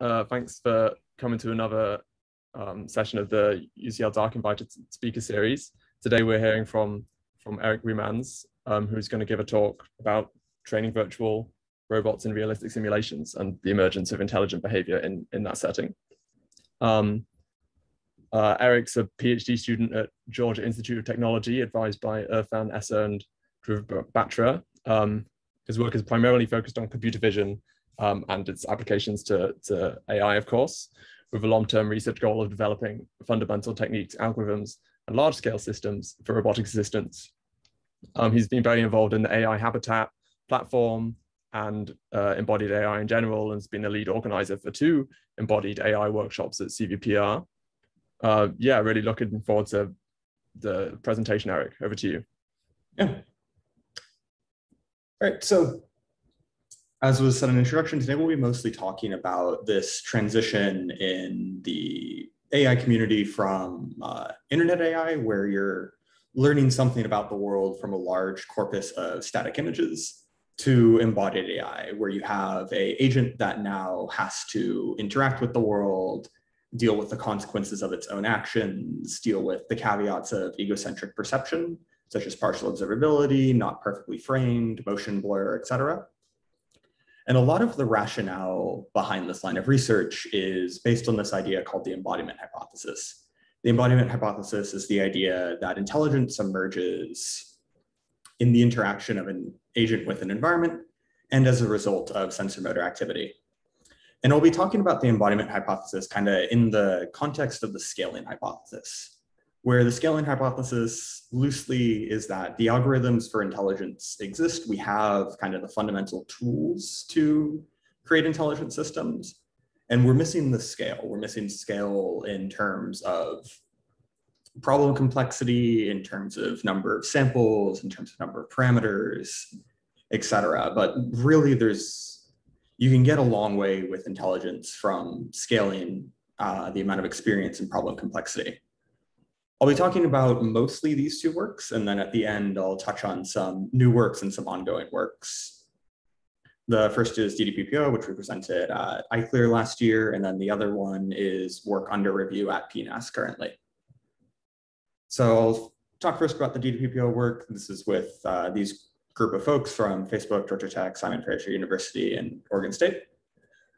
Uh, thanks for coming to another um, session of the UCL Dark Invited Speaker Series. Today we're hearing from, from Erik Wijmans, um, who's going to give a talk about training virtual robots in realistic simulations and the emergence of intelligent behavior in, in that setting. Um, uh, Erik's a PhD student at Georgia Institute of Technology, advised by Irfan Essa and Dhruv Batra. Um, his work is primarily focused on computer vision um, and its applications to, to AI, of course, with a long-term research goal of developing fundamental techniques, algorithms, and large-scale systems for robotic assistance. Um, he's been very involved in the AI Habitat platform and uh, embodied AI in general, and has been the lead organizer for two embodied AI workshops at CVPR. Uh, yeah, really looking forward to the presentation, Erik. Over to you. Yeah. All right, so as was said in introduction, today we'll be mostly talking about this transition in the AI community from uh, internet AI, where you're learning something about the world from a large corpus of static images, to embodied AI, where you have a agent that now has to interact with the world, deal with the consequences of its own actions, deal with the caveats of egocentric perception, such as partial observability, not perfectly framed, motion blur, etc. And a lot of the rationale behind this line of research is based on this idea called the embodiment hypothesis. The embodiment hypothesis is the idea that intelligence emerges in the interaction of an agent with an environment and as a result of sensor motor activity. And I'll be talking about the embodiment hypothesis kind of in the context of the scaling hypothesis where the scaling hypothesis loosely is that the algorithms for intelligence exist. We have kind of the fundamental tools to create intelligent systems, and we're missing the scale. We're missing scale in terms of problem complexity, in terms of number of samples, in terms of number of parameters, et cetera. But really there's, you can get a long way with intelligence from scaling uh, the amount of experience and problem complexity. I'll be talking about mostly these two works, and then at the end, I'll touch on some new works and some ongoing works. The first is DDPPO, which we presented at ICLR last year, and then the other one is work under review at PNAS currently. So I'll talk first about the DDPPO work. This is with uh, these group of folks from Facebook, Georgia Tech, Simon Fraser University, and Oregon State.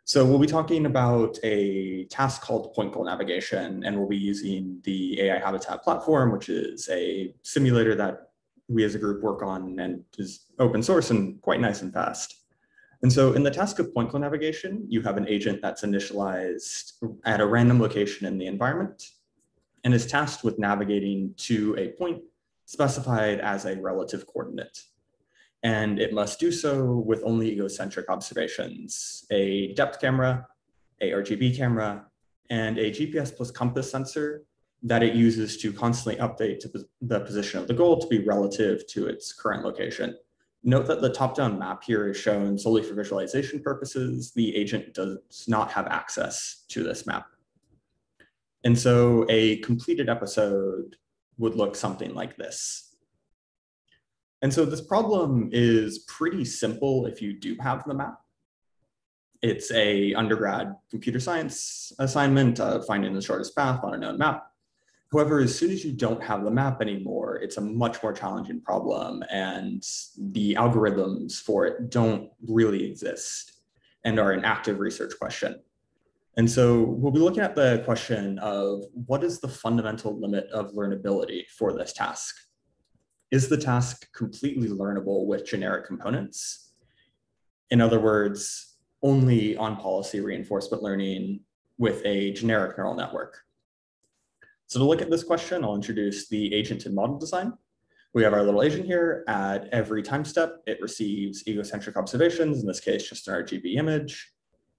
So we'll be talking about a task called point goal navigation, and we'll be using the AI Habitat platform, which is a simulator that we as a group work on and is open source and quite nice and fast. And so in the task of point goal navigation, you have an agent that's initialized at a random location in the environment and is tasked with navigating to a point specified as a relative coordinate and it must do so with only egocentric observations, a depth camera, a RGB camera, and a GPS plus compass sensor that it uses to constantly update to the position of the goal to be relative to its current location. Note that the top-down map here is shown solely for visualization purposes. The agent does not have access to this map. And so a completed episode would look something like this. And so this problem is pretty simple if you do have the map. It's a undergrad computer science assignment of finding the shortest path on a known map. However, as soon as you don't have the map anymore, it's a much more challenging problem and the algorithms for it don't really exist and are an active research question. And so we'll be looking at the question of what is the fundamental limit of learnability for this task? Is the task completely learnable with generic components? In other words, only on policy reinforcement learning with a generic neural network. So to look at this question, I'll introduce the agent and model design. We have our little agent here. At every time step, it receives egocentric observations, in this case, just an RGB image.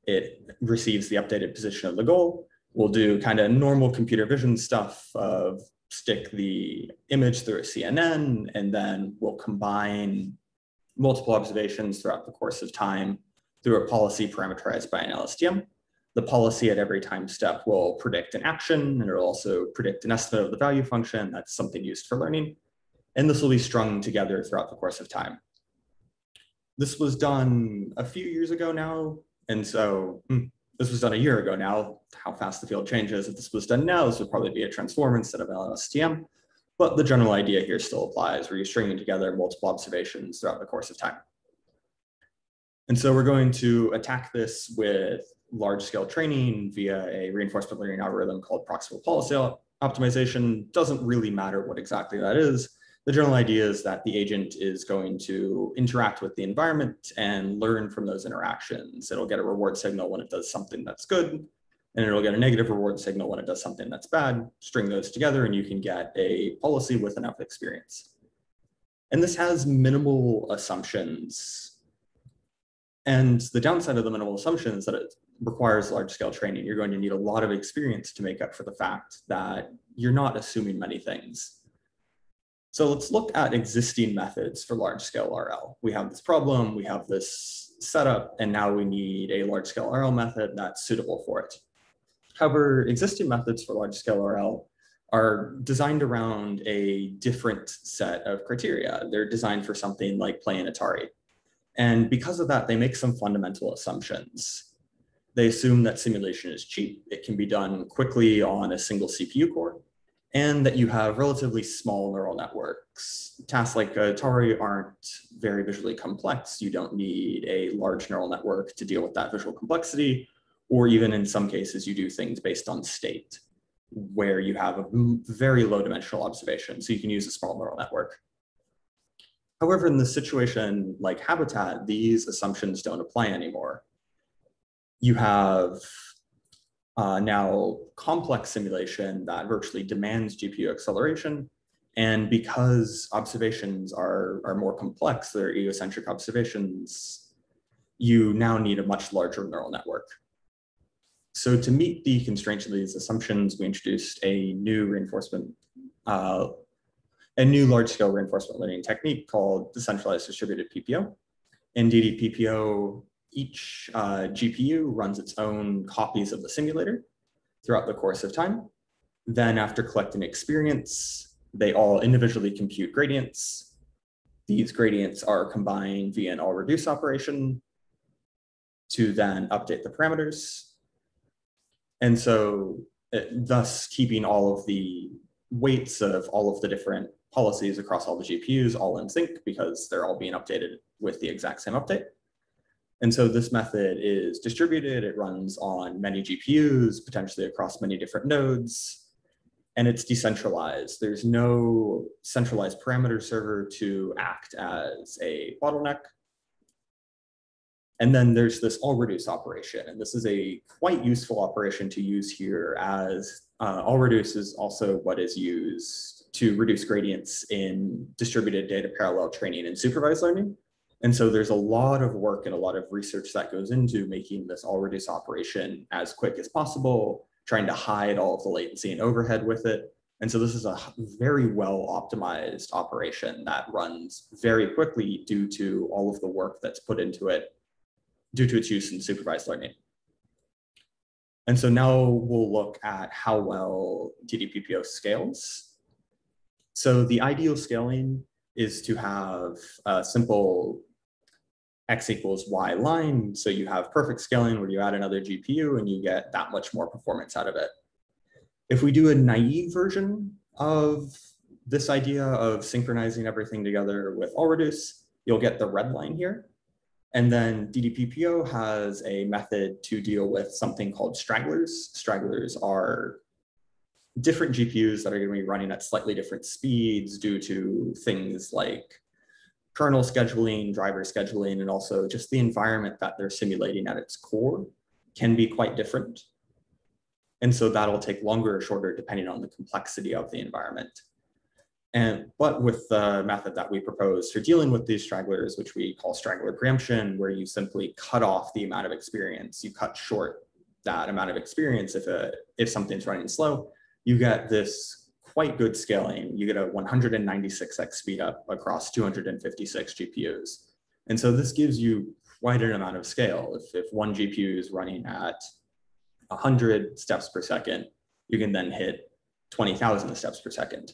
It receives the updated position of the goal. We'll do kind of normal computer vision stuff of stick the image through a CNN, and then we'll combine multiple observations throughout the course of time through a policy parameterized by an LSTM. The policy at every time step will predict an action, and it'll also predict an estimate of the value function. That's something used for learning. And this will be strung together throughout the course of time. This was done a few years ago now, and so hmm, this was done a year ago now, how fast the field changes. If this was done now, this would probably be a transform instead of LSTM. But the general idea here still applies where you're stringing together multiple observations throughout the course of time. And so we're going to attack this with large scale training via a reinforcement learning algorithm called proximal policy optimization. Doesn't really matter what exactly that is. The general idea is that the agent is going to interact with the environment and learn from those interactions. It'll get a reward signal when it does something that's good, and it'll get a negative reward signal when it does something that's bad. String those together and you can get a policy with enough experience. And this has minimal assumptions and the downside of the minimal assumption is that it requires large scale training. You're going to need a lot of experience to make up for the fact that you're not assuming many things. So let's look at existing methods for large scale RL. We have this problem, we have this setup, and now we need a large scale RL method that's suitable for it. However, existing methods for large scale RL are designed around a different set of criteria. They're designed for something like playing Atari. And because of that, they make some fundamental assumptions. They assume that simulation is cheap, it can be done quickly on a single CPU core, and that you have relatively small neural networks. Tasks like Atari aren't very visually complex. You don't need a large neural network to deal with that visual complexity, or even in some cases, you do things based on state, where you have a very low dimensional observation. So you can use a small neural network. However, in the situation like Habitat, these assumptions don't apply anymore. You have uh, now complex simulation that virtually demands GPU acceleration. And because observations are, are more complex, they're egocentric observations, you now need a much larger neural network. So to meet the constraints of these assumptions, we introduced a new reinforcement uh, a new large-scale reinforcement learning technique called decentralized distributed PPO. In DDPPO, each uh, GPU runs its own copies of the simulator throughout the course of time. Then after collecting experience, they all individually compute gradients. These gradients are combined via an all reduce operation to then update the parameters. And so it, thus keeping all of the weights of all of the different policies across all the GPUs all in sync because they're all being updated with the exact same update. And so this method is distributed. It runs on many GPUs, potentially across many different nodes, and it's decentralized. There's no centralized parameter server to act as a bottleneck. And then there's this all reduce operation. And this is a quite useful operation to use here as uh, all reduce is also what is used to reduce gradients in distributed data parallel training and supervised learning. And so there's a lot of work and a lot of research that goes into making this all reduce operation as quick as possible, trying to hide all of the latency and overhead with it. And so this is a very well optimized operation that runs very quickly due to all of the work that's put into it, due to its use in supervised learning. And so now we'll look at how well DDPPO scales so the ideal scaling is to have a simple x equals y line. So you have perfect scaling where you add another GPU and you get that much more performance out of it. If we do a naive version of this idea of synchronizing everything together with all reduce, you'll get the red line here. And then DDPPO has a method to deal with something called stragglers. Stragglers are different GPUs that are going to be running at slightly different speeds due to things like kernel scheduling, driver scheduling, and also just the environment that they're simulating at its core can be quite different. And so that'll take longer or shorter depending on the complexity of the environment. And but with the method that we propose for dealing with these stragglers, which we call straggler preemption, where you simply cut off the amount of experience, you cut short that amount of experience if a if something's running slow, you get this quite good scaling. You get a 196x speed up across 256 GPUs. And so this gives you quite an amount of scale. If, if one GPU is running at 100 steps per second, you can then hit 20,000 steps per second.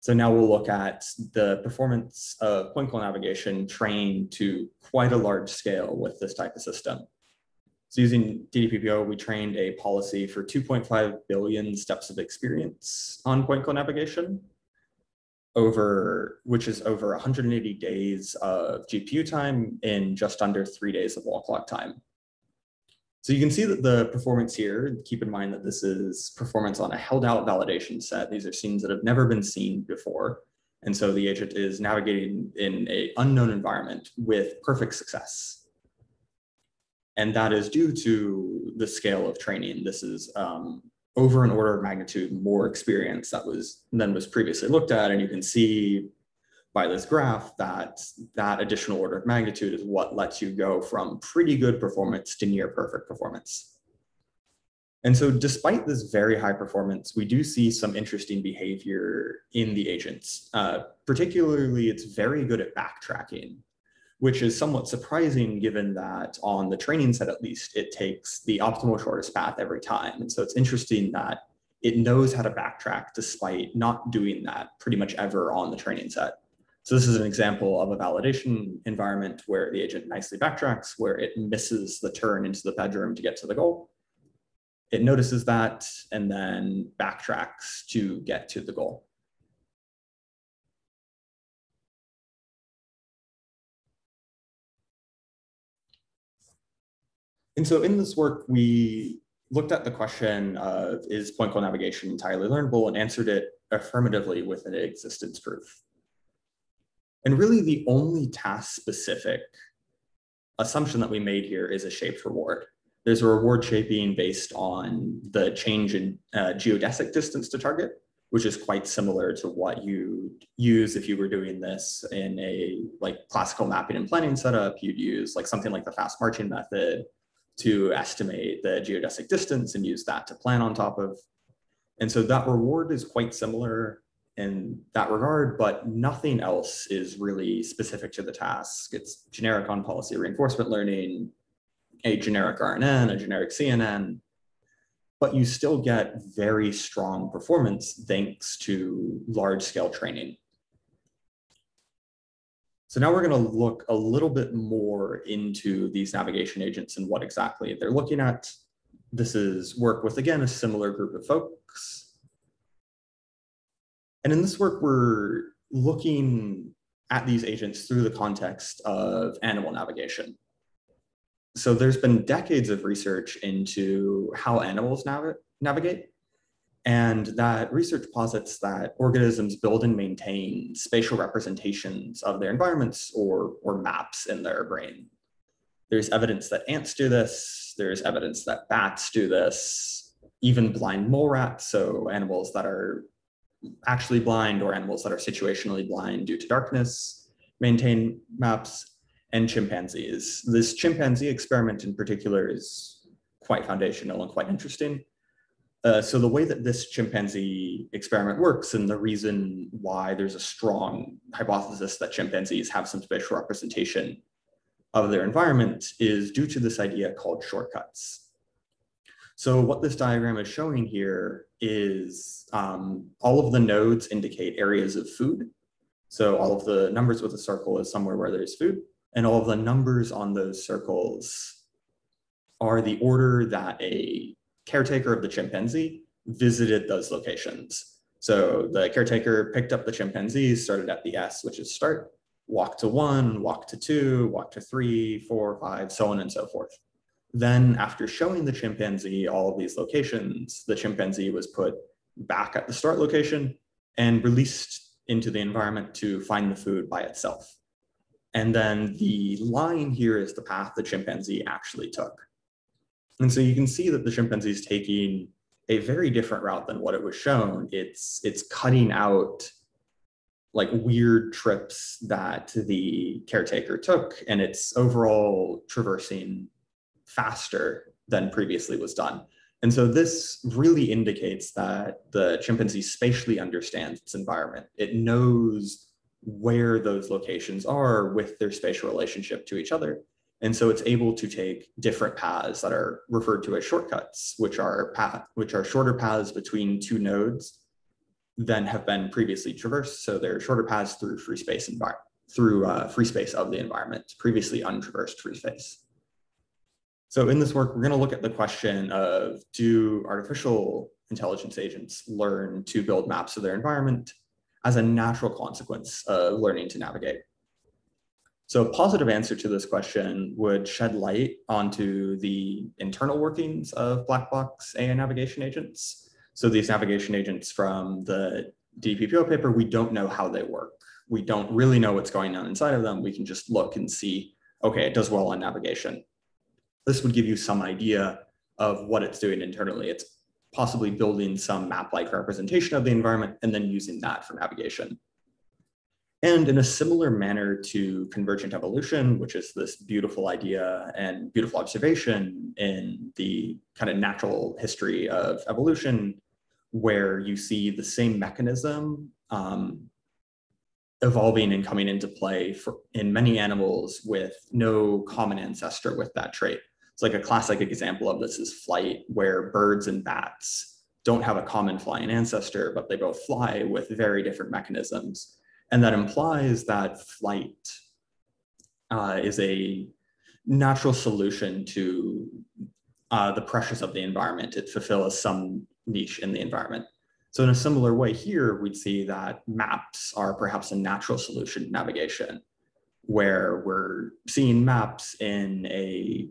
So now we'll look at the performance of point goal navigation trained to quite a large scale with this type of system. So using DDPPO, we trained a policy for 2.5 billion steps of experience on point goal navigation over, which is over 180 days of GPU time in just under three days of wall clock time. So you can see that the performance here, keep in mind that this is performance on a held out validation set. These are scenes that have never been seen before. And so the agent is navigating in a unknown environment with perfect success. And that is due to the scale of training. This is um, over an order of magnitude more experience that was than was previously looked at. And you can see by this graph that that additional order of magnitude is what lets you go from pretty good performance to near perfect performance. And so despite this very high performance, we do see some interesting behavior in the agents. Uh, particularly, it's very good at backtracking which is somewhat surprising given that on the training set at least, it takes the optimal shortest path every time. And so it's interesting that it knows how to backtrack despite not doing that pretty much ever on the training set. So this is an example of a validation environment where the agent nicely backtracks, where it misses the turn into the bedroom to get to the goal. It notices that and then backtracks to get to the goal. And so in this work, we looked at the question of is point goal navigation entirely learnable and answered it affirmatively with an existence proof. And really the only task specific assumption that we made here is a shaped reward. There's a reward shaping based on the change in uh, geodesic distance to target, which is quite similar to what you use if you were doing this in a like classical mapping and planning setup. You'd use like something like the fast marching method to estimate the geodesic distance and use that to plan on top of. And so that reward is quite similar in that regard, but nothing else is really specific to the task. It's generic on policy reinforcement learning, a generic RNN, a generic CNN, but you still get very strong performance thanks to large scale training. So now we're going to look a little bit more into these navigation agents and what exactly they're looking at. This is work with, again, a similar group of folks. And in this work, we're looking at these agents through the context of animal navigation. So there's been decades of research into how animals nav navigate. And that research posits that organisms build and maintain spatial representations of their environments or, or maps in their brain. There's evidence that ants do this. There's evidence that bats do this, even blind mole rats, so animals that are actually blind or animals that are situationally blind due to darkness, maintain maps, and chimpanzees. This chimpanzee experiment in particular is quite foundational and quite interesting uh, so the way that this chimpanzee experiment works and the reason why there's a strong hypothesis that chimpanzees have some spatial representation of their environment is due to this idea called shortcuts. So what this diagram is showing here is um, all of the nodes indicate areas of food. So all of the numbers with a circle is somewhere where there's food and all of the numbers on those circles are the order that a caretaker of the chimpanzee visited those locations. So the caretaker picked up the chimpanzees, started at the S, which is start, walk to one, walk to two, walk to three, four, five, so on and so forth. Then after showing the chimpanzee all of these locations, the chimpanzee was put back at the start location and released into the environment to find the food by itself. And then the line here is the path the chimpanzee actually took. And so you can see that the chimpanzee is taking a very different route than what it was shown. It's it's cutting out like weird trips that the caretaker took, and it's overall traversing faster than previously was done. And so this really indicates that the chimpanzee spatially understands its environment. It knows where those locations are with their spatial relationship to each other. And so it's able to take different paths that are referred to as shortcuts, which are path, which are shorter paths between two nodes than have been previously traversed. So they're shorter paths through free space environment, through uh, free space of the environment, previously untraversed free space. So in this work, we're going to look at the question of do artificial intelligence agents learn to build maps of their environment as a natural consequence of learning to navigate? So a positive answer to this question would shed light onto the internal workings of black box AI navigation agents. So these navigation agents from the DPPO paper, we don't know how they work. We don't really know what's going on inside of them. We can just look and see, okay, it does well on navigation this would give you some idea of what it's doing internally. It's possibly building some map-like representation of the environment and then using that for navigation. And in a similar manner to convergent evolution, which is this beautiful idea and beautiful observation in the kind of natural history of evolution, where you see the same mechanism um, evolving and coming into play for, in many animals with no common ancestor with that trait. It's like a classic example of this is flight, where birds and bats don't have a common flying ancestor, but they both fly with very different mechanisms. And that implies that flight uh, is a natural solution to uh, the pressures of the environment. It fulfills some niche in the environment. So in a similar way here, we'd see that maps are perhaps a natural solution to navigation, where we're seeing maps in a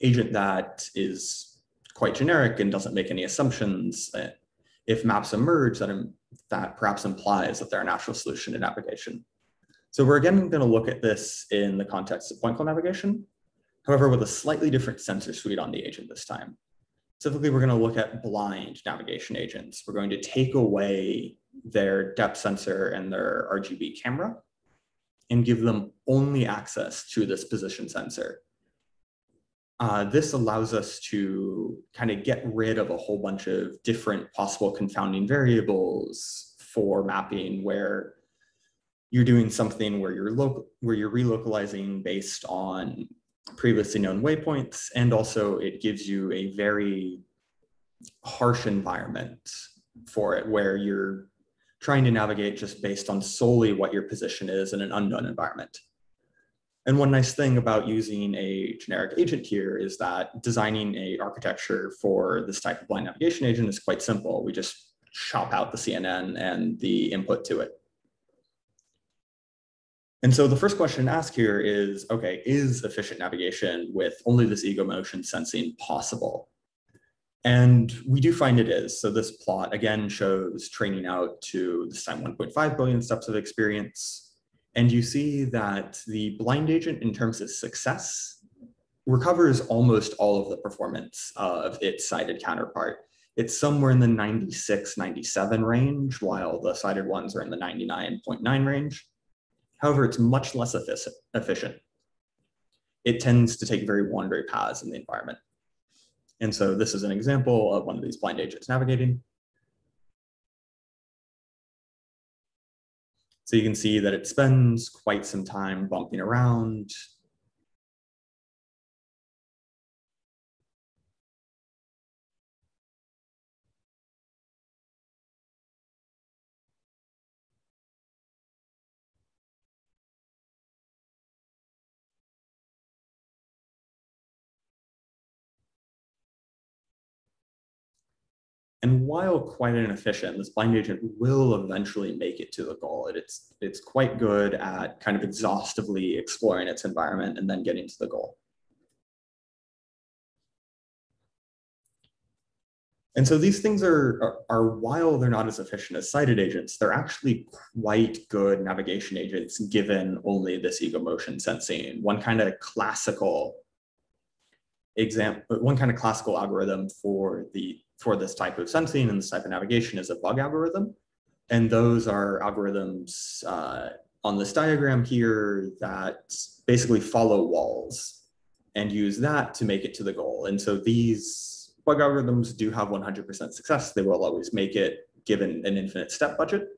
agent that is quite generic and doesn't make any assumptions. If maps emerge, that, that perhaps implies that they're a natural solution to navigation. So we're again going to look at this in the context of point goal navigation, however, with a slightly different sensor suite on the agent this time. Specifically, we're going to look at blind navigation agents. We're going to take away their depth sensor and their RGB camera and give them only access to this position sensor uh, this allows us to kind of get rid of a whole bunch of different possible confounding variables for mapping where you're doing something where you're local where you're relocalizing based on previously known waypoints and also it gives you a very harsh environment for it where you're trying to navigate just based on solely what your position is in an unknown environment and one nice thing about using a generic agent here is that designing a architecture for this type of blind navigation agent is quite simple. We just chop out the CNN and the input to it. And so the first question asked here is, okay, is efficient navigation with only this ego motion sensing possible? And we do find it is. So this plot again shows training out to this time 1.5 billion steps of experience and you see that the blind agent in terms of success recovers almost all of the performance of its sighted counterpart. It's somewhere in the 96, 97 range, while the sighted ones are in the 99.9 range. However, it's much less efficient. It tends to take very wandering paths in the environment. And so this is an example of one of these blind agents navigating. So you can see that it spends quite some time bumping around, And while quite inefficient, this blind agent will eventually make it to the goal. It's, it's quite good at kind of exhaustively exploring its environment and then getting to the goal. And so these things are, are, are, while they're not as efficient as sighted agents, they're actually quite good navigation agents given only this ego motion sensing. One kind of classical example, one kind of classical algorithm for the for this type of sensing and this type of navigation is a bug algorithm. And those are algorithms uh, on this diagram here that basically follow walls and use that to make it to the goal. And so these bug algorithms do have 100% success. They will always make it given an infinite step budget.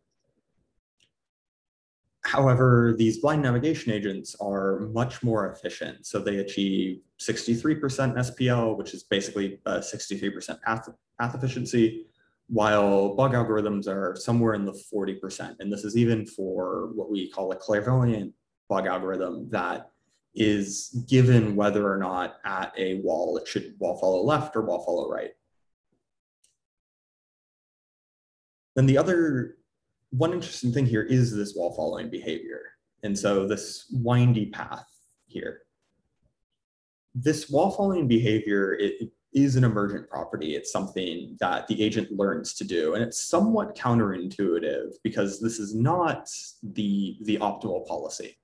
However, these blind navigation agents are much more efficient. So they achieve 63% SPL, which is basically a 63% path, path efficiency, while bug algorithms are somewhere in the 40%. And this is even for what we call a clairvoyant bug algorithm that is given whether or not at a wall it should wall follow left or wall follow right. Then the other one interesting thing here is this wall following behavior. And so this windy path here. This wall following behavior it is an emergent property. It's something that the agent learns to do. And it's somewhat counterintuitive because this is not the, the optimal policy.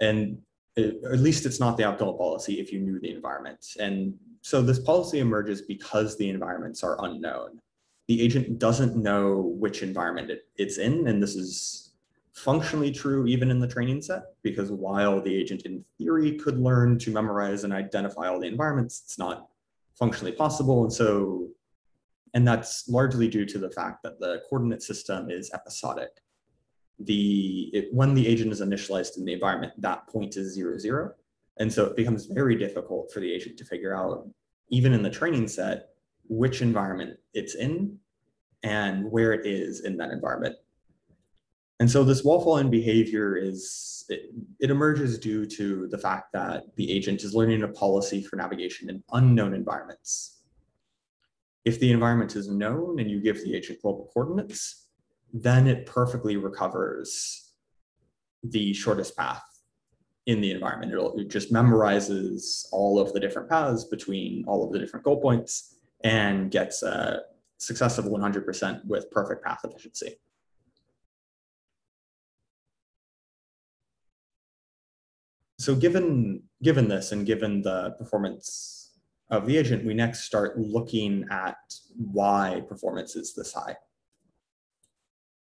And it, at least it's not the optimal policy if you knew the environment. And so this policy emerges because the environments are unknown the agent doesn't know which environment it, it's in. And this is functionally true even in the training set, because while the agent in theory could learn to memorize and identify all the environments, it's not functionally possible. And so, and that's largely due to the fact that the coordinate system is episodic. The it, when the agent is initialized in the environment, that point is zero, zero. And so it becomes very difficult for the agent to figure out, even in the training set, which environment it's in and where it is in that environment. And so this wall following behavior is, it, it, emerges due to the fact that the agent is learning a policy for navigation in unknown environments. If the environment is known and you give the agent global coordinates, then it perfectly recovers the shortest path in the environment. It'll, it just memorizes all of the different paths between all of the different goal points and gets a success of 100% with perfect path efficiency. So given, given this and given the performance of the agent, we next start looking at why performance is this high.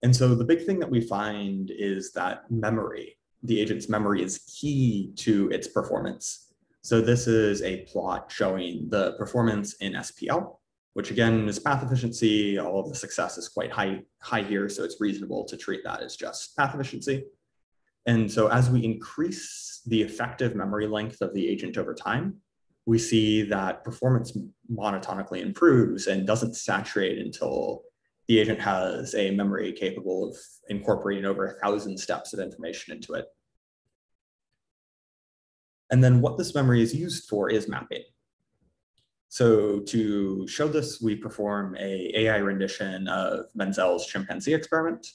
And so the big thing that we find is that memory, the agent's memory is key to its performance. So this is a plot showing the performance in SPL, which again is path efficiency. All of the success is quite high, high here, so it's reasonable to treat that as just path efficiency. And so as we increase the effective memory length of the agent over time, we see that performance monotonically improves and doesn't saturate until the agent has a memory capable of incorporating over a thousand steps of information into it. And then what this memory is used for is mapping. So to show this, we perform a AI rendition of Menzel's chimpanzee experiment.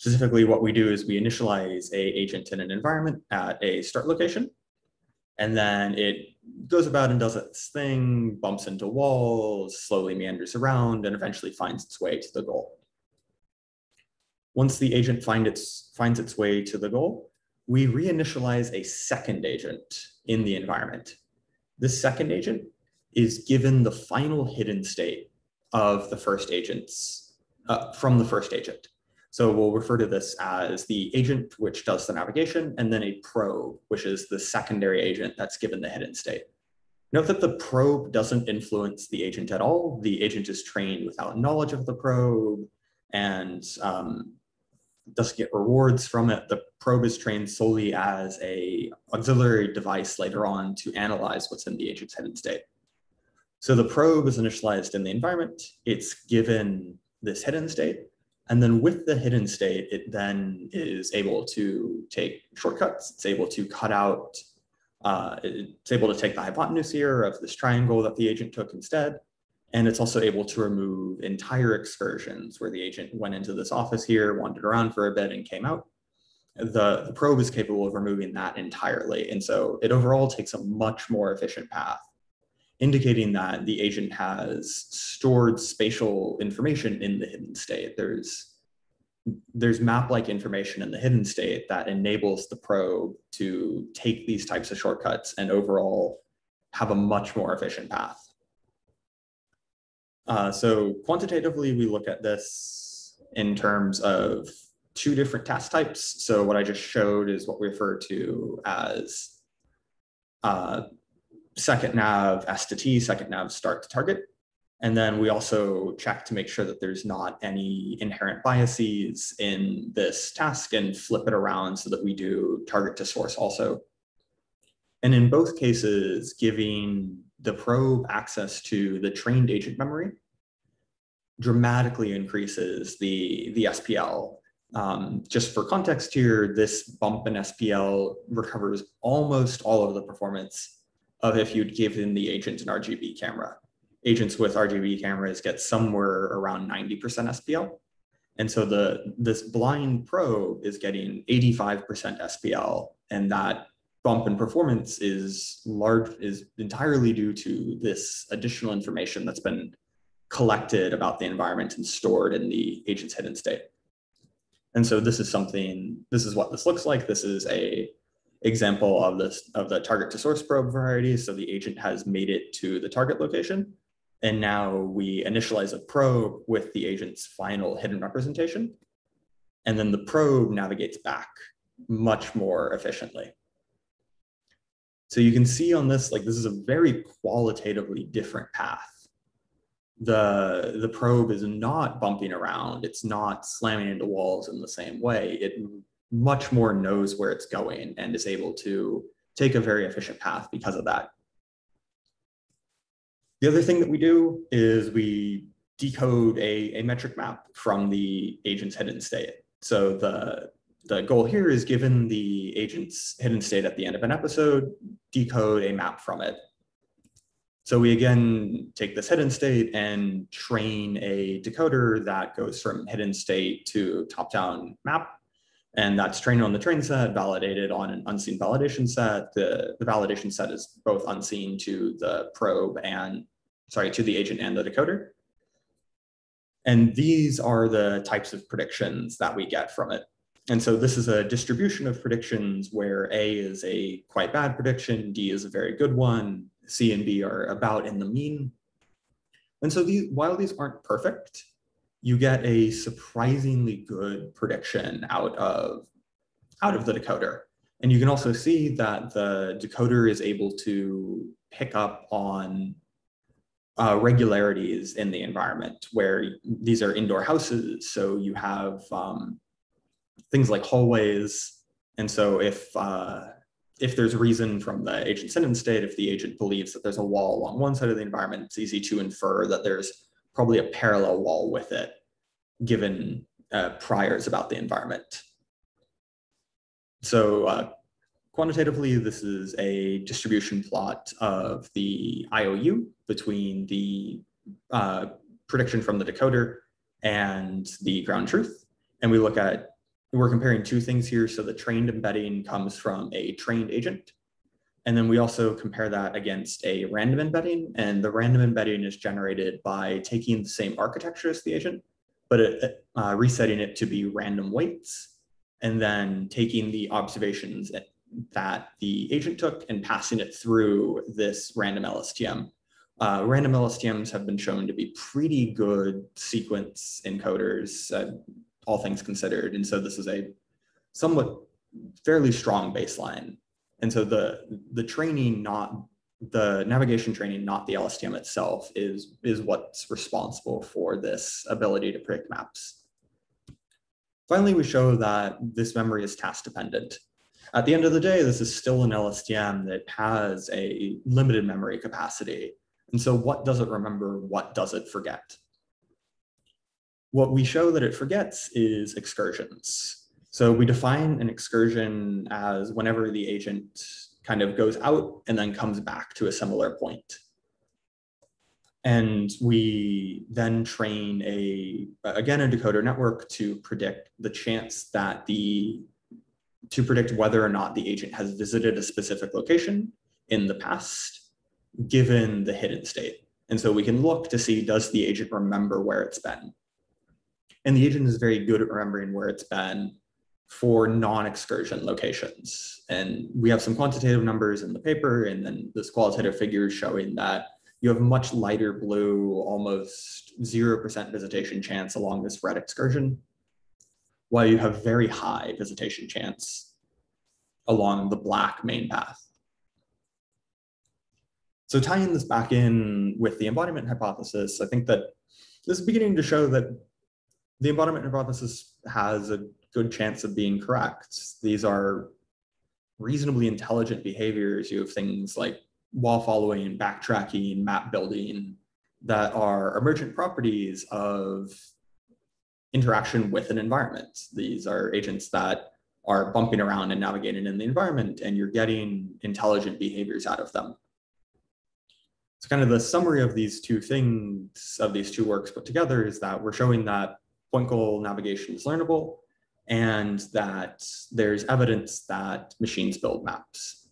Specifically, what we do is we initialize a agent in an environment at a start location, and then it goes about and does its thing, bumps into walls, slowly meanders around, and eventually finds its way to the goal. Once the agent find its, finds its way to the goal, we reinitialize a second agent in the environment. This second agent is given the final hidden state of the first agents uh, from the first agent. So we'll refer to this as the agent which does the navigation and then a probe, which is the secondary agent that's given the hidden state. Note that the probe doesn't influence the agent at all. The agent is trained without knowledge of the probe and um, doesn't get rewards from it. The probe is trained solely as a auxiliary device later on to analyze what's in the agent's hidden state. So the probe is initialized in the environment. It's given this hidden state. And then with the hidden state, it then is able to take shortcuts. It's able to cut out, uh, it's able to take the hypotenuse here of this triangle that the agent took instead. And it's also able to remove entire excursions where the agent went into this office here, wandered around for a bit and came out. The, the probe is capable of removing that entirely. And so it overall takes a much more efficient path, indicating that the agent has stored spatial information in the hidden state. There's there's map-like information in the hidden state that enables the probe to take these types of shortcuts and overall have a much more efficient path. Uh, so quantitatively, we look at this in terms of two different task types. So what I just showed is what we refer to as uh, second nav S to T, second nav start to target. And then we also check to make sure that there's not any inherent biases in this task and flip it around so that we do target to source also. And in both cases, giving the probe access to the trained agent memory dramatically increases the, the SPL Um, just for context here, this bump in SPL recovers almost all of the performance of if you'd given the agent an RGB camera. Agents with RGB cameras get somewhere around 90% SPL. And so the this blind probe is getting 85% SPL, and that bump in performance is large is entirely due to this additional information that's been collected about the environment and stored in the agent's hidden state. And so this is something, this is what this looks like. This is a example of this of the target to source probe variety. So the agent has made it to the target location. And now we initialize a probe with the agent's final hidden representation. And then the probe navigates back much more efficiently. So you can see on this, like this is a very qualitatively different path. The, the probe is not bumping around. It's not slamming into walls in the same way. It much more knows where it's going and is able to take a very efficient path because of that. The other thing that we do is we decode a, a metric map from the agent's hidden state. So the, the goal here is given the agent's hidden state at the end of an episode, decode a map from it. So we again take this hidden state and train a decoder that goes from hidden state to top-down map and that's trained on the train set, validated on an unseen validation set. The, the validation set is both unseen to the probe and, sorry, to the agent and the decoder. And these are the types of predictions that we get from it. And so this is a distribution of predictions where A is a quite bad prediction, D is a very good one, C and B are about in the mean. And so these, while these aren't perfect, you get a surprisingly good prediction out of, out of the decoder. And you can also see that the decoder is able to pick up on uh, regularities in the environment where these are indoor houses. So you have um, things like hallways. And so if, uh, if there's reason from the agent's hidden state, if the agent believes that there's a wall along one side of the environment, it's easy to infer that there's probably a parallel wall with it, given uh, priors about the environment. So uh, quantitatively, this is a distribution plot of the IOU between the uh, prediction from the decoder and the ground truth. And we look at, we're comparing two things here. So the trained embedding comes from a trained agent and then we also compare that against a random embedding. And the random embedding is generated by taking the same architecture as the agent, but it, uh, resetting it to be random weights, and then taking the observations that the agent took and passing it through this random LSTM. Uh, random LSTMs have been shown to be pretty good sequence encoders, uh, all things considered. And so this is a somewhat fairly strong baseline and so the, the training, not the navigation training, not the LSTM itself, is, is what's responsible for this ability to predict maps. Finally, we show that this memory is task dependent. At the end of the day, this is still an LSTM that has a limited memory capacity. And so what does it remember? What does it forget? What we show that it forgets is excursions. So we define an excursion as whenever the agent kind of goes out and then comes back to a similar point. And we then train a, again, a decoder network to predict the chance that the, to predict whether or not the agent has visited a specific location in the past, given the hidden state. And so we can look to see, does the agent remember where it's been? And the agent is very good at remembering where it's been for non-excursion locations. And we have some quantitative numbers in the paper and then this qualitative figure showing that you have much lighter blue, almost 0% visitation chance along this red excursion, while you have very high visitation chance along the black main path. So tying this back in with the embodiment hypothesis, I think that this is beginning to show that the embodiment hypothesis has a good chance of being correct. These are reasonably intelligent behaviors. You have things like wall following, backtracking, map building that are emergent properties of interaction with an environment. These are agents that are bumping around and navigating in the environment, and you're getting intelligent behaviors out of them. So kind of the summary of these two things, of these two works put together is that we're showing that point goal navigation is learnable and that there's evidence that machines build maps.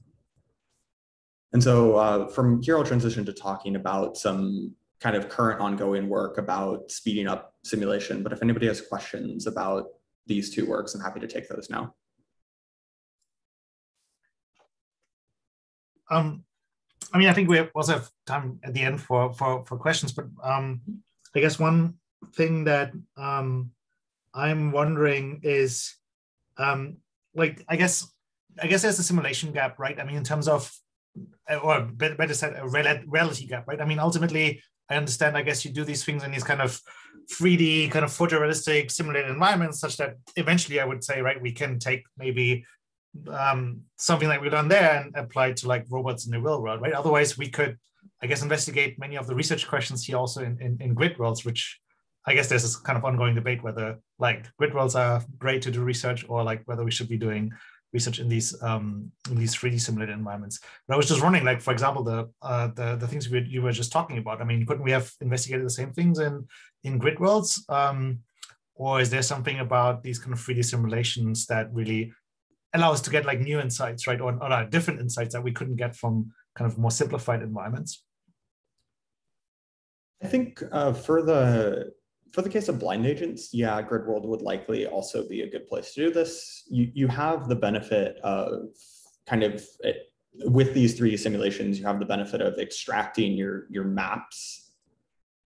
And so uh, from here, I'll transition to talking about some kind of current ongoing work about speeding up simulation. But if anybody has questions about these two works, I'm happy to take those now. Um, I mean, I think we also have time at the end for for for questions, but um, I guess one thing that um, I'm wondering is, um, like, I guess I guess there's a simulation gap, right? I mean, in terms of, or better said, a reality gap, right? I mean, ultimately, I understand. I guess you do these things in these kind of 3D, kind of photorealistic simulated environments, such that eventually, I would say, right, we can take maybe um, something like we've done there and apply to like robots in the real world, right? Otherwise, we could, I guess, investigate many of the research questions here also in, in, in grid worlds, which I guess there's this kind of ongoing debate whether like grid worlds are great to do research or like whether we should be doing research in these um, in these 3D simulated environments. But I was just wondering, like for example, the uh, the the things we, you were just talking about. I mean, couldn't we have investigated the same things in in grid worlds? Um, or is there something about these kind of 3D simulations that really allow us to get like new insights, right, or, or different insights that we couldn't get from kind of more simplified environments? I think uh, for the for the case of blind agents, yeah, grid world would likely also be a good place to do this. You, you have the benefit of kind of it, with these 3D simulations, you have the benefit of extracting your, your maps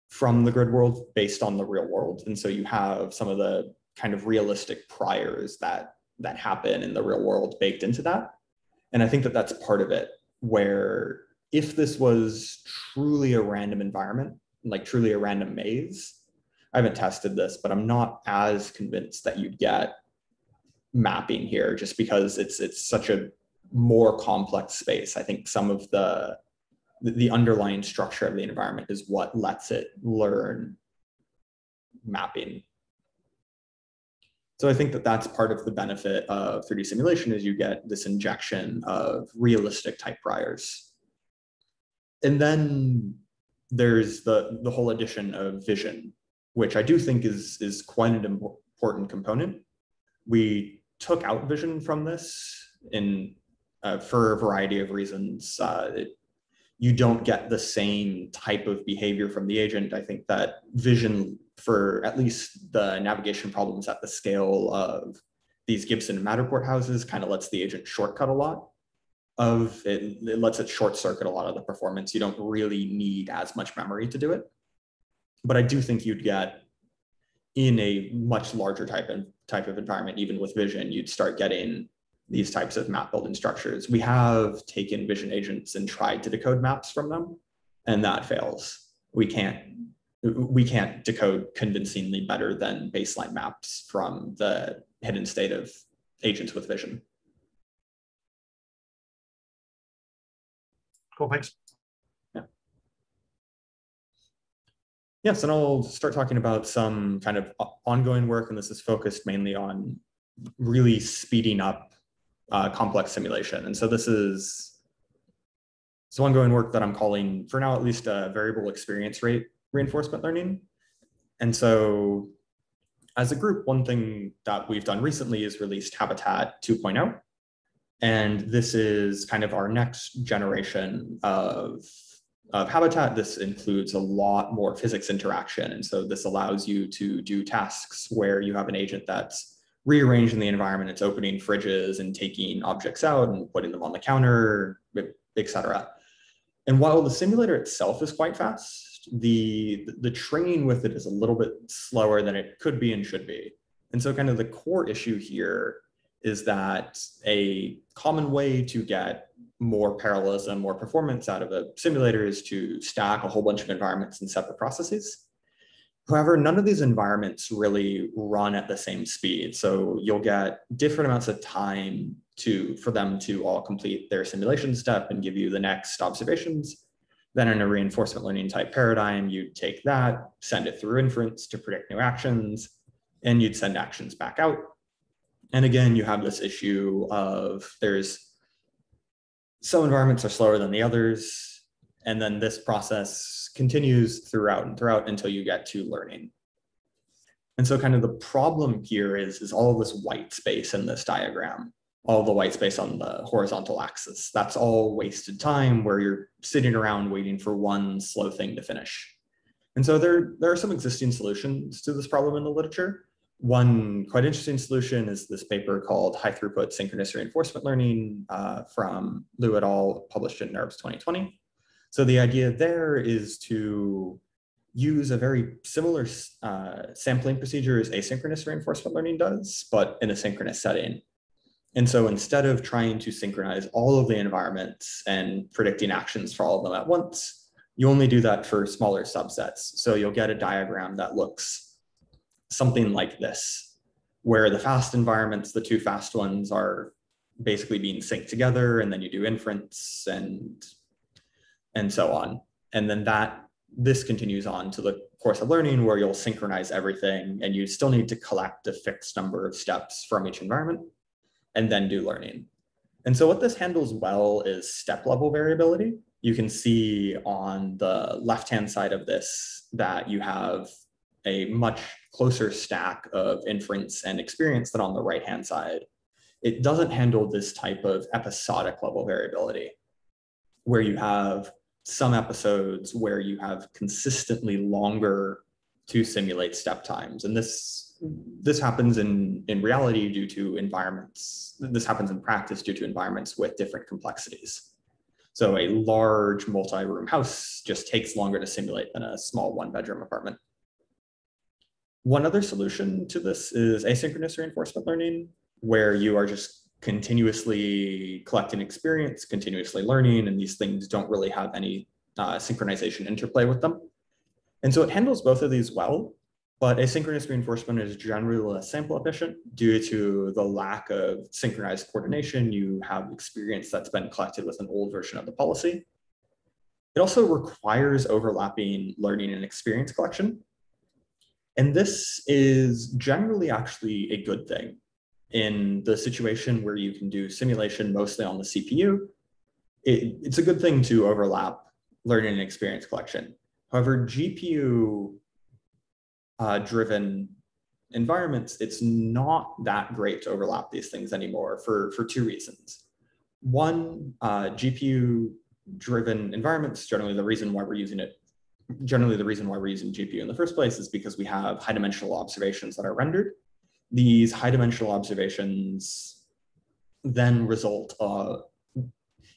from the grid world based on the real world. And so you have some of the kind of realistic priors that, that happen in the real world baked into that. And I think that that's part of it, where if this was truly a random environment, like truly a random maze, I haven't tested this, but I'm not as convinced that you'd get mapping here just because it's it's such a more complex space. I think some of the the underlying structure of the environment is what lets it learn mapping. So I think that that's part of the benefit of 3D simulation is you get this injection of realistic type priors. And then there's the, the whole addition of vision which I do think is, is quite an important component. We took out vision from this in uh, for a variety of reasons. Uh, it, you don't get the same type of behavior from the agent. I think that vision for at least the navigation problems at the scale of these Gibson and Matterport houses kind of lets the agent shortcut a lot of it, it lets it short circuit a lot of the performance. You don't really need as much memory to do it but I do think you'd get in a much larger type of type of environment, even with vision, you'd start getting these types of map building structures. We have taken vision agents and tried to decode maps from them, and that fails. We can't we can't decode convincingly better than baseline maps from the hidden state of agents with vision. Cool, thanks. Yes, and I'll start talking about some kind of ongoing work, and this is focused mainly on really speeding up uh, complex simulation. And so this is some ongoing work that I'm calling, for now at least, uh, variable experience rate reinforcement learning. And so as a group, one thing that we've done recently is released Habitat 2.0. And this is kind of our next generation of of Habitat, this includes a lot more physics interaction. And so this allows you to do tasks where you have an agent that's rearranging the environment, it's opening fridges and taking objects out and putting them on the counter, etc. And while the simulator itself is quite fast, the, the training with it is a little bit slower than it could be and should be. And so kind of the core issue here is that a common way to get more parallelism, more performance out of a simulator is to stack a whole bunch of environments in separate processes. However, none of these environments really run at the same speed. So you'll get different amounts of time to for them to all complete their simulation step and give you the next observations. Then in a reinforcement learning type paradigm, you'd take that, send it through inference to predict new actions, and you'd send actions back out. And again, you have this issue of there's some environments are slower than the others. And then this process continues throughout and throughout until you get to learning. And so kind of the problem here is, is all this white space in this diagram, all the white space on the horizontal axis. That's all wasted time where you're sitting around waiting for one slow thing to finish. And so there, there are some existing solutions to this problem in the literature. One quite interesting solution is this paper called High Throughput Synchronous Reinforcement Learning uh, from Liu et al. published in NeurIPS 2020. So the idea there is to use a very similar uh, sampling procedure as asynchronous reinforcement learning does, but in a synchronous setting. And so instead of trying to synchronize all of the environments and predicting actions for all of them at once, you only do that for smaller subsets. So you'll get a diagram that looks something like this, where the fast environments, the two fast ones are basically being synced together, and then you do inference and and so on. And then that this continues on to the course of learning where you'll synchronize everything and you still need to collect a fixed number of steps from each environment and then do learning. And so what this handles well is step level variability. You can see on the left-hand side of this that you have a much closer stack of inference and experience than on the right-hand side. It doesn't handle this type of episodic level variability where you have some episodes where you have consistently longer to simulate step times. And this this happens in, in reality due to environments. This happens in practice due to environments with different complexities. So a large multi-room house just takes longer to simulate than a small one bedroom apartment. One other solution to this is asynchronous reinforcement learning, where you are just continuously collecting experience, continuously learning, and these things don't really have any uh, synchronization interplay with them. And so it handles both of these well, but asynchronous reinforcement is generally less sample efficient due to the lack of synchronized coordination. You have experience that's been collected with an old version of the policy. It also requires overlapping learning and experience collection. And this is generally actually a good thing in the situation where you can do simulation mostly on the CPU. It, it's a good thing to overlap learning and experience collection. However, GPU uh, driven environments, it's not that great to overlap these things anymore for, for two reasons. One, uh, GPU driven environments, generally the reason why we're using it generally the reason why we're using GPU in the first place is because we have high dimensional observations that are rendered. These high dimensional observations then result uh,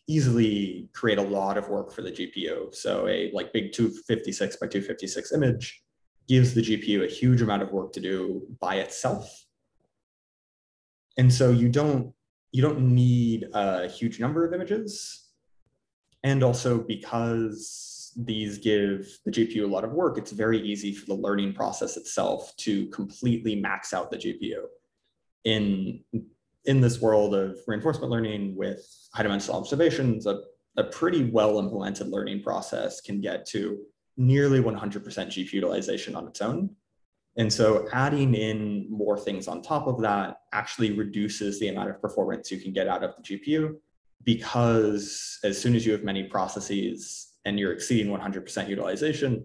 easily create a lot of work for the GPU. So a like big 256 by 256 image gives the GPU a huge amount of work to do by itself. And so you don't you don't need a huge number of images. And also because these give the GPU a lot of work, it's very easy for the learning process itself to completely max out the GPU. In, in this world of reinforcement learning with high dimensional observations, a, a pretty well implemented learning process can get to nearly 100% GPU utilization on its own. And so adding in more things on top of that actually reduces the amount of performance you can get out of the GPU because as soon as you have many processes and you're exceeding 100% utilization,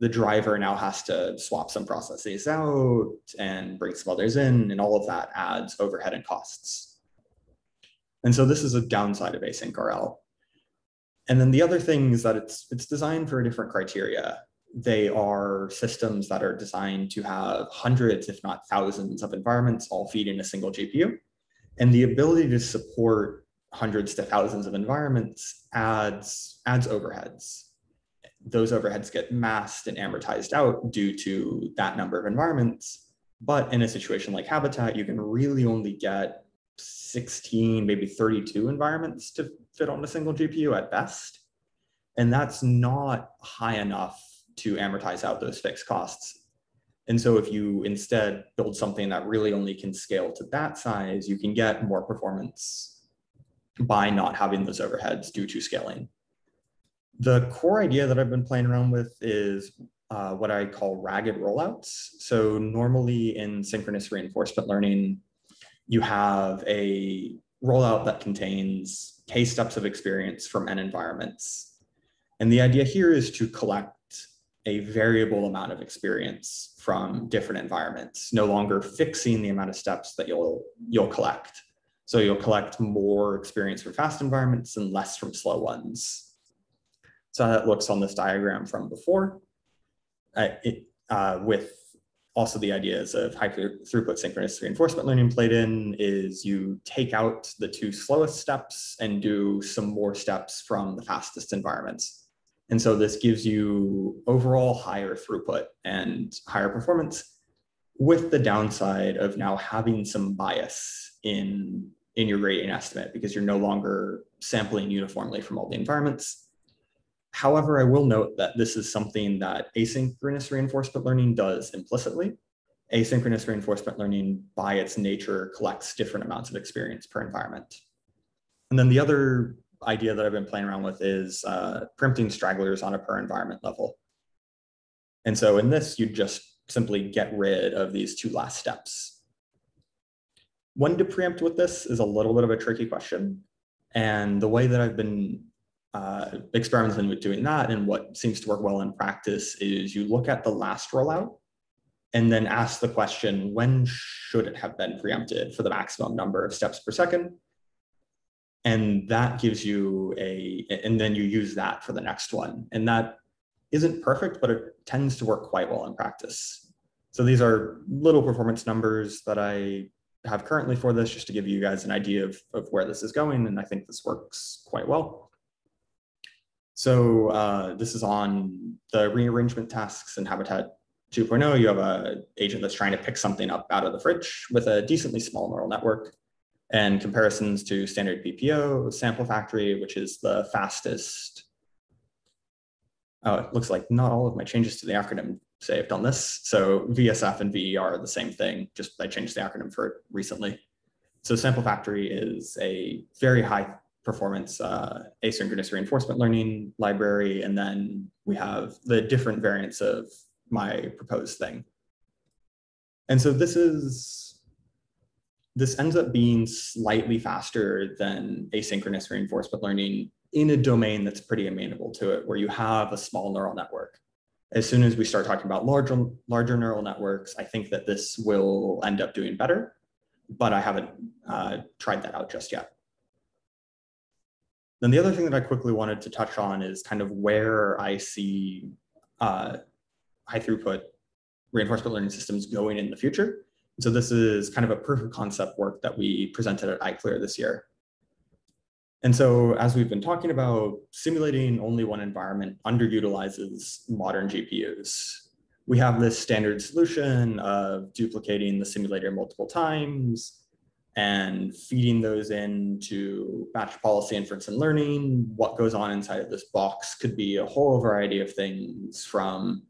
the driver now has to swap some processes out and bring some others in, and all of that adds overhead and costs. And so this is a downside of async RL. And then the other thing is that it's, it's designed for a different criteria. They are systems that are designed to have hundreds, if not thousands of environments all feeding a single GPU. And the ability to support hundreds to thousands of environments adds adds overheads. Those overheads get masked and amortized out due to that number of environments. But in a situation like Habitat, you can really only get 16, maybe 32 environments to fit on a single GPU at best. And that's not high enough to amortize out those fixed costs. And so if you instead build something that really only can scale to that size, you can get more performance by not having those overheads due to scaling. The core idea that I've been playing around with is uh, what I call ragged rollouts. So normally in synchronous reinforcement learning, you have a rollout that contains k steps of experience from n environments. And the idea here is to collect a variable amount of experience from different environments, no longer fixing the amount of steps that you'll, you'll collect. So you'll collect more experience from fast environments and less from slow ones. So that looks on this diagram from before. Uh, it, uh, with also the ideas of high throughput synchronous reinforcement learning played in is you take out the two slowest steps and do some more steps from the fastest environments. And so this gives you overall higher throughput and higher performance with the downside of now having some bias in, in your gradient estimate because you're no longer sampling uniformly from all the environments. However, I will note that this is something that asynchronous reinforcement learning does implicitly. Asynchronous reinforcement learning by its nature collects different amounts of experience per environment. And then the other idea that I've been playing around with is uh, preempting stragglers on a per environment level. And so in this, you just simply get rid of these two last steps. When to preempt with this is a little bit of a tricky question. And the way that I've been uh, experimenting with doing that and what seems to work well in practice is you look at the last rollout and then ask the question, when should it have been preempted for the maximum number of steps per second? and that gives you a and then you use that for the next one and that isn't perfect but it tends to work quite well in practice so these are little performance numbers that i have currently for this just to give you guys an idea of, of where this is going and i think this works quite well so uh, this is on the rearrangement tasks in habitat 2.0 you have a agent that's trying to pick something up out of the fridge with a decently small neural network and comparisons to standard PPO, sample factory, which is the fastest. Oh, it looks like not all of my changes to the acronym saved on this. So VSF and VER are the same thing, just I changed the acronym for it recently. So sample factory is a very high performance uh, asynchronous reinforcement learning library. And then we have the different variants of my proposed thing. And so this is this ends up being slightly faster than asynchronous reinforcement learning in a domain that's pretty amenable to it, where you have a small neural network. As soon as we start talking about larger, larger neural networks, I think that this will end up doing better, but I haven't uh, tried that out just yet. Then the other thing that I quickly wanted to touch on is kind of where I see uh, high throughput reinforcement learning systems going in the future. So this is kind of a proof of concept work that we presented at ICLR this year. And so as we've been talking about, simulating only one environment underutilizes modern GPUs. We have this standard solution of duplicating the simulator multiple times and feeding those into batch policy inference and learning. What goes on inside of this box could be a whole variety of things from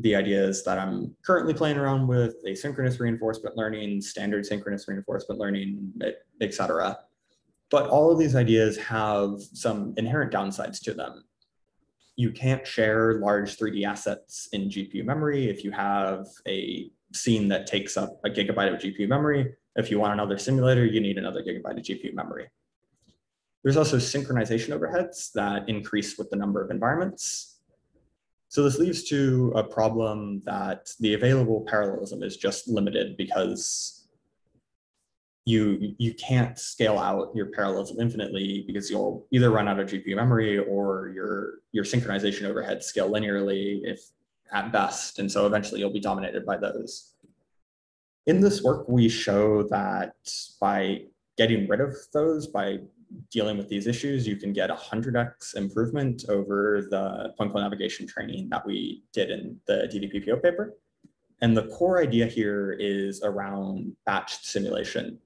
the ideas that I'm currently playing around with, asynchronous reinforcement learning, standard synchronous reinforcement learning, etc. But all of these ideas have some inherent downsides to them. You can't share large 3D assets in GPU memory. If you have a scene that takes up a gigabyte of GPU memory, if you want another simulator, you need another gigabyte of GPU memory. There's also synchronization overheads that increase with the number of environments. So this leads to a problem that the available parallelism is just limited because you you can't scale out your parallelism infinitely because you'll either run out of GPU memory or your your synchronization overhead scale linearly if at best. And so eventually you'll be dominated by those. In this work, we show that by getting rid of those, by dealing with these issues, you can get a 100x improvement over the point navigation training that we did in the DDPPO paper. And the core idea here is around batched simulation.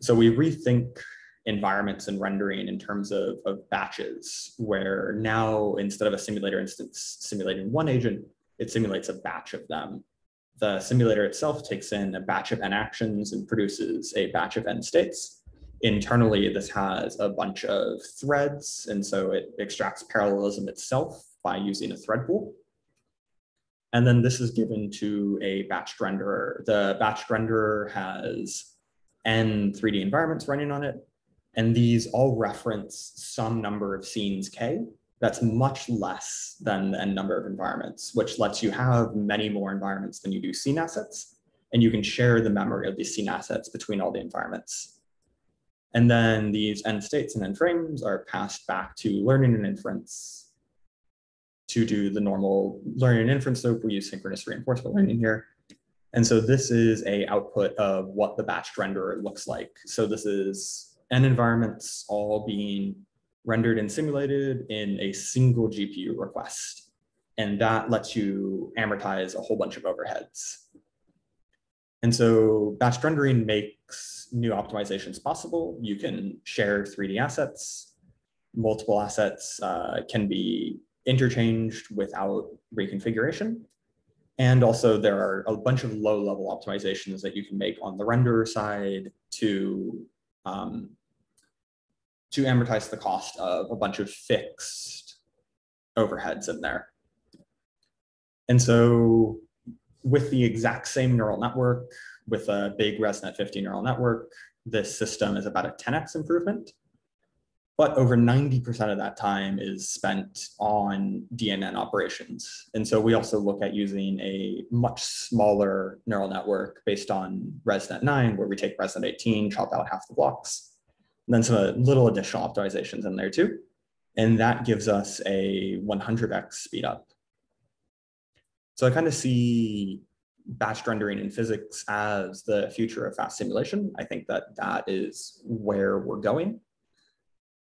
So we rethink environments and rendering in terms of, of batches, where now instead of a simulator instance simulating one agent, it simulates a batch of them. The simulator itself takes in a batch of n actions and produces a batch of n states internally, this has a bunch of threads, and so it extracts parallelism itself by using a thread pool. And then this is given to a batched renderer. The batched renderer has n 3D environments running on it. And these all reference some number of scenes k that's much less than the n number of environments, which lets you have many more environments than you do scene assets. And you can share the memory of these scene assets between all the environments. And then these n states and n frames are passed back to learning and inference to do the normal learning and inference loop. We use synchronous reinforcement learning here. And so this is a output of what the batched renderer looks like. So this is n environments all being rendered and simulated in a single GPU request. And that lets you amortize a whole bunch of overheads. And so batch rendering makes new optimizations possible. You can share 3D assets. Multiple assets uh, can be interchanged without reconfiguration. And also there are a bunch of low level optimizations that you can make on the renderer side to um, to amortize the cost of a bunch of fixed overheads in there. And so with the exact same neural network, with a big ResNet 50 neural network, this system is about a 10x improvement. But over 90% of that time is spent on DNN operations. And so we also look at using a much smaller neural network based on ResNet 9, where we take ResNet 18, chop out half the blocks, and then some little additional optimizations in there too. And that gives us a 100x speed up. So I kind of see batch rendering in physics as the future of fast simulation. I think that that is where we're going.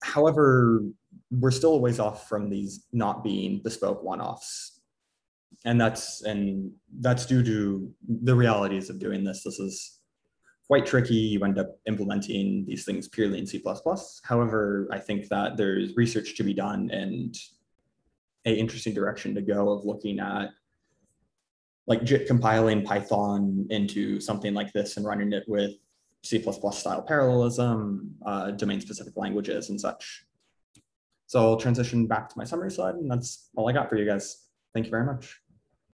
However, we're still a ways off from these not being bespoke one-offs. And that's and that's due to the realities of doing this. This is quite tricky. You end up implementing these things purely in C++. However, I think that there's research to be done and a interesting direction to go of looking at like JIT compiling Python into something like this and running it with C++ style parallelism, uh, domain specific languages and such. So I'll transition back to my summary slide and that's all I got for you guys. Thank you very much.